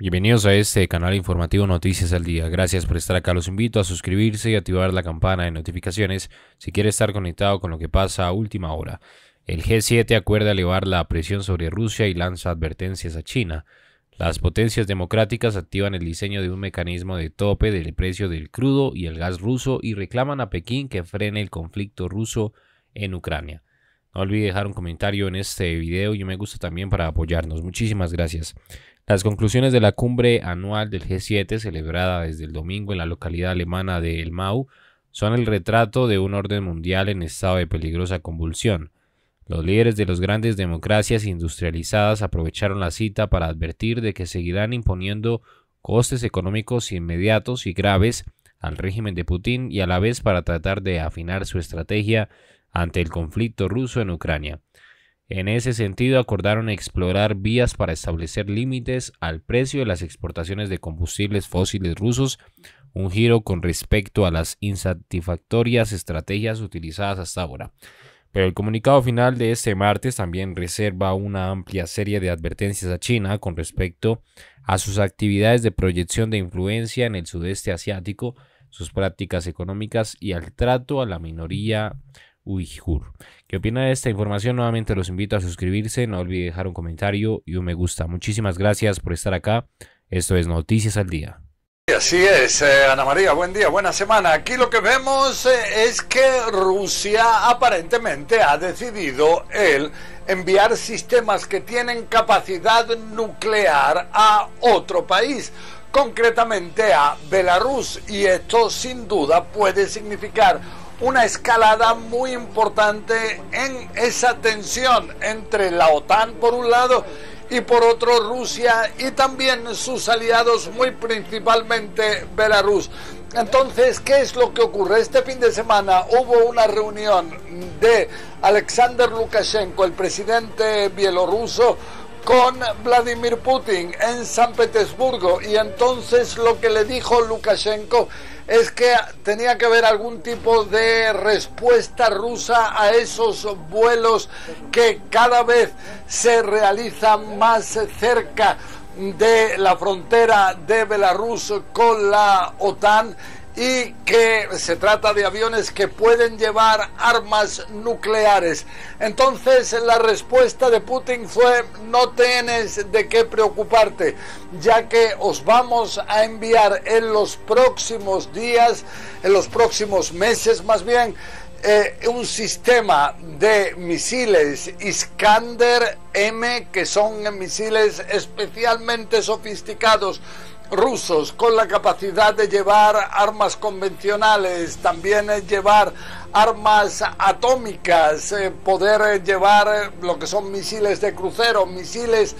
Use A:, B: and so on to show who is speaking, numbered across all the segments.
A: Bienvenidos a este canal informativo Noticias al Día. Gracias por estar acá. Los invito a suscribirse y activar la campana de notificaciones si quiere estar conectado con lo que pasa a última hora. El G7 acuerda elevar la presión sobre Rusia y lanza advertencias a China. Las potencias democráticas activan el diseño de un mecanismo de tope del precio del crudo y el gas ruso y reclaman a Pekín que frene el conflicto ruso en Ucrania. No olvide dejar un comentario en este video y un me gusta también para apoyarnos. Muchísimas gracias. Las conclusiones de la cumbre anual del G7, celebrada desde el domingo en la localidad alemana de El Mau, son el retrato de un orden mundial en estado de peligrosa convulsión. Los líderes de las grandes democracias industrializadas aprovecharon la cita para advertir de que seguirán imponiendo costes económicos inmediatos y graves al régimen de Putin y a la vez para tratar de afinar su estrategia ante el conflicto ruso en Ucrania. En ese sentido, acordaron explorar vías para establecer límites al precio de las exportaciones de combustibles fósiles rusos, un giro con respecto a las insatisfactorias estrategias utilizadas hasta ahora. Pero el comunicado final de este martes también reserva una amplia serie de advertencias a China con respecto a sus actividades de proyección de influencia en el sudeste asiático, sus prácticas económicas y al trato a la minoría Uijur. ¿Qué opina de esta información? Nuevamente los invito a suscribirse, no olvide dejar un comentario y un me gusta. Muchísimas gracias por estar acá. Esto es Noticias al Día.
B: Así es, eh, Ana María, buen día, buena semana. Aquí lo que vemos eh, es que Rusia aparentemente ha decidido el enviar sistemas que tienen capacidad nuclear a otro país concretamente a Belarus y esto sin duda puede significar una escalada muy importante en esa tensión entre la OTAN por un lado y por otro Rusia y también sus aliados, muy principalmente Belarus. Entonces, ¿qué es lo que ocurre? Este fin de semana hubo una reunión de Alexander Lukashenko, el presidente bielorruso, con Vladimir Putin en San Petersburgo. Y entonces lo que le dijo Lukashenko es que tenía que haber algún tipo de respuesta rusa a esos vuelos que cada vez se realizan más cerca de la frontera de Belarus con la OTAN y que se trata de aviones que pueden llevar armas nucleares. Entonces la respuesta de Putin fue no tienes de qué preocuparte, ya que os vamos a enviar en los próximos días, en los próximos meses más bien, eh, un sistema de misiles Iskander M, que son misiles especialmente sofisticados rusos con la capacidad de llevar armas convencionales, también llevar armas atómicas, eh, poder llevar lo que son misiles de crucero, misiles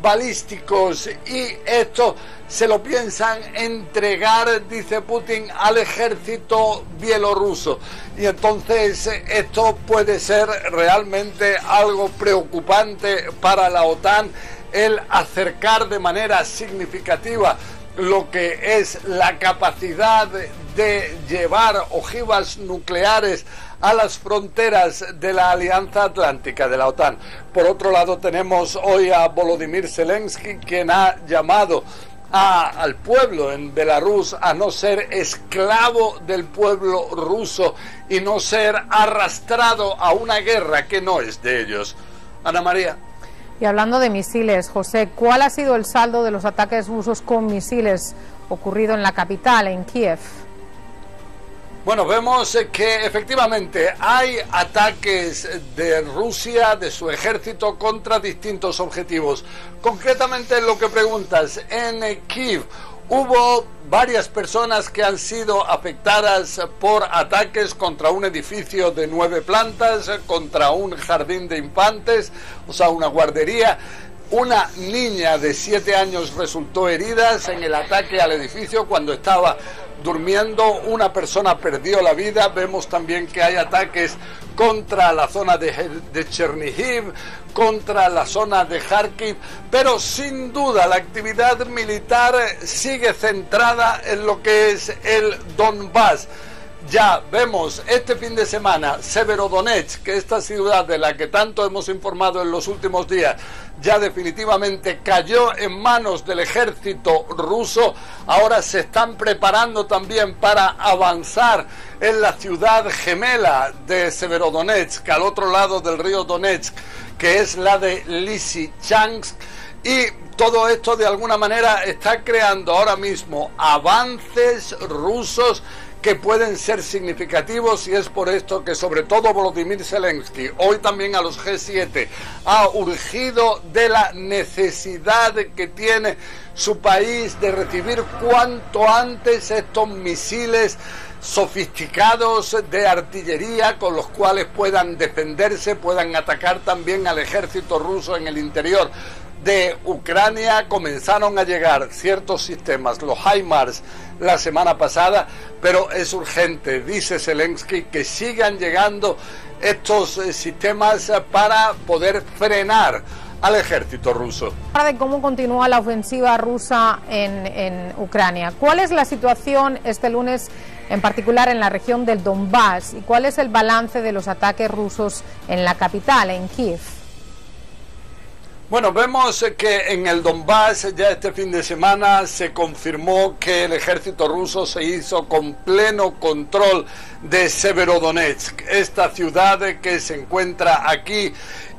B: balísticos y esto se lo piensan entregar, dice Putin, al ejército bielorruso. Y entonces esto puede ser realmente algo preocupante para la OTAN el acercar de manera significativa lo que es la capacidad de llevar ojivas nucleares a las fronteras de la Alianza Atlántica de la OTAN. Por otro lado, tenemos hoy a Volodymyr Zelensky, quien ha llamado al pueblo en Belarus a no ser esclavo del pueblo ruso y no ser arrastrado a una guerra que no es de ellos. Ana María.
C: Y hablando de misiles, José, ¿cuál ha sido el saldo de los ataques rusos con misiles ocurrido en la capital, en Kiev?
B: Bueno, vemos que efectivamente hay ataques de Rusia, de su ejército, contra distintos objetivos. Concretamente lo que preguntas, en Kiev Hubo varias personas que han sido afectadas por ataques contra un edificio de nueve plantas, contra un jardín de infantes, o sea, una guardería. Una niña de siete años resultó herida en el ataque al edificio cuando estaba durmiendo. Una persona perdió la vida. Vemos también que hay ataques contra la zona de, de Chernihiv, contra la zona de Kharkiv, pero sin duda la actividad militar sigue centrada en lo que es el Donbass. Ya vemos este fin de semana Severodonetsk, que esta ciudad de la que tanto hemos informado en los últimos días, ya definitivamente cayó en manos del ejército ruso. Ahora se están preparando también para avanzar en la ciudad gemela de Severodonetsk, al otro lado del río Donetsk, que es la de Lysychansk. Y todo esto de alguna manera está creando ahora mismo avances rusos que pueden ser significativos y es por esto que sobre todo Volodymyr Zelensky, hoy también a los G7, ha urgido de la necesidad que tiene su país de recibir cuanto antes estos misiles sofisticados de artillería con los cuales puedan defenderse, puedan atacar también al ejército ruso en el interior de Ucrania comenzaron a llegar ciertos sistemas, los HIMARS, la semana pasada, pero es urgente, dice Zelensky, que sigan llegando estos eh, sistemas para poder frenar al ejército ruso.
C: De cómo continúa la ofensiva rusa en, en Ucrania. ¿Cuál es la situación este lunes, en particular en la región del Donbass, y cuál es el balance de los ataques rusos en la capital, en Kiev?
B: Bueno, vemos que en el Donbass ya este fin de semana se confirmó que el ejército ruso se hizo con pleno control de Severodonetsk, esta ciudad que se encuentra aquí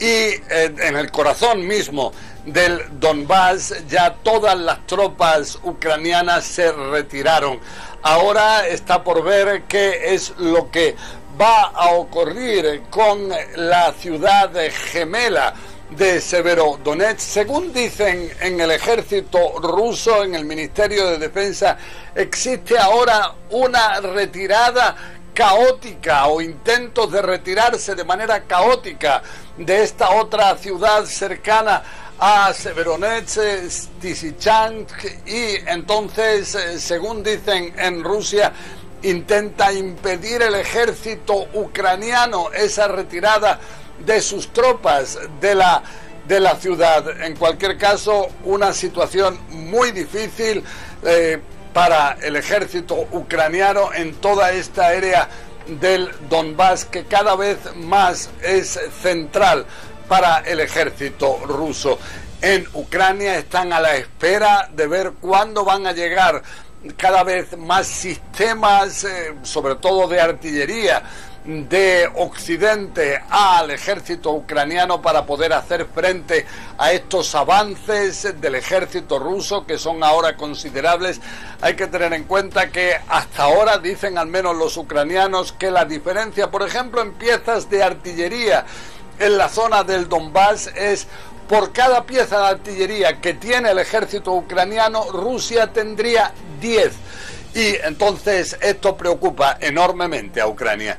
B: y eh, en el corazón mismo del Donbass ya todas las tropas ucranianas se retiraron. Ahora está por ver qué es lo que va a ocurrir con la ciudad gemela de Severodonetsk. Según dicen en el ejército ruso, en el Ministerio de Defensa, existe ahora una retirada caótica o intentos de retirarse de manera caótica de esta otra ciudad cercana a Severodonetsk, Tisichansk y entonces, eh, según dicen en Rusia, intenta impedir el ejército ucraniano esa retirada de sus tropas de la, de la ciudad. En cualquier caso, una situación muy difícil eh, para el ejército ucraniano en toda esta área del Donbass que cada vez más es central para el ejército ruso. En Ucrania están a la espera de ver cuándo van a llegar cada vez más sistemas, eh, sobre todo de artillería, de Occidente al ejército ucraniano para poder hacer frente a estos avances del ejército ruso que son ahora considerables. Hay que tener en cuenta que hasta ahora dicen al menos los ucranianos que la diferencia, por ejemplo, en piezas de artillería en la zona del Donbass es por cada pieza de artillería que tiene el ejército ucraniano, Rusia tendría 10. Y entonces esto preocupa enormemente a Ucrania.